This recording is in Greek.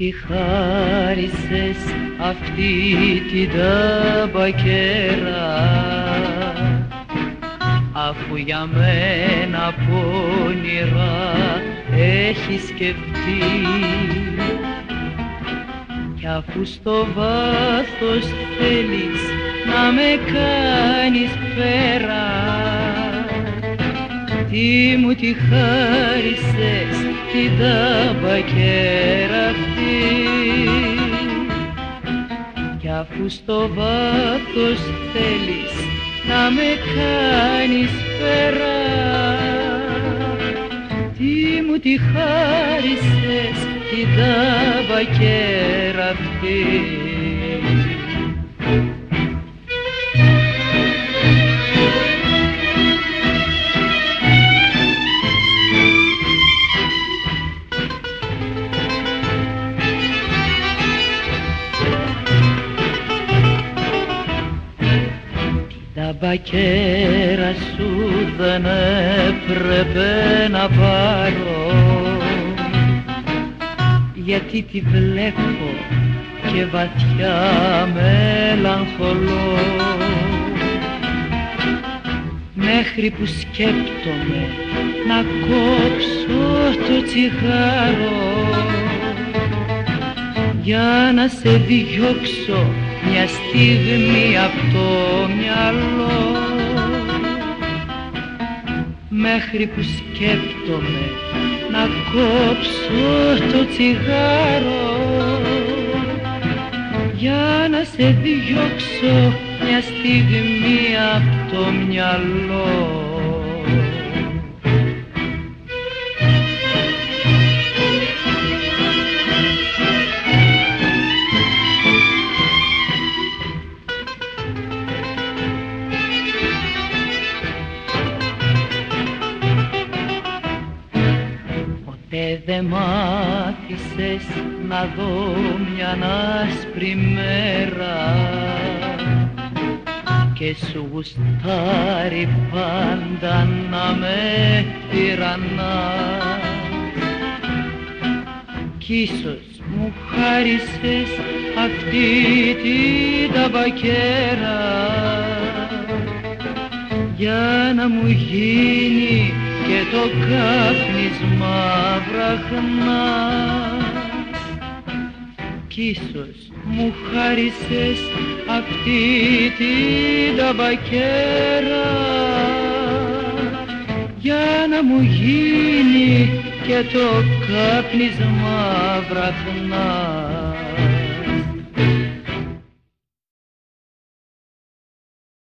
τη χάρισες αυτή την ταμπακέρα αφού για μένα πόνιρα έχεις σκεφτεί κι αφού στο βάθος θέλεις να με κάνεις πέρα τι μου τη χάρισες την ταμπακέρα αυτή. Κι αφού στο βάθος θέλεις να με κάνεις πέρα τι μου τη χάρισες την ταμπακέρα αυτή μπακέρα σου δεν έπρεπε να πάρω. Γιατί τη βλέπω και βαθιά μελαγχολώ. Μέχρι που σκέπτομαι να κόψω το τσιγάρο. Για να σε διώξω μια στιγμή από το μυαλό. Μέχρι που σκέπτομαι να κόψω το τσιγάρο. Για να σε διώξω μια στιγμή από το μυαλό Ποτέ δε μ' άφησες να δω μια άσπρη μέρα. Και σου γουστάρει πάντα να με τυραννάς κι ίσως μου χάρισες αυτή την ταμπακέρα. Για να μου γίνει και το κάπνισμα βραχνάς. Κι ίσως μου χάρισες αυτή την ταμπακέρα για να μου γίνει και το κάπνισμα βραχνάς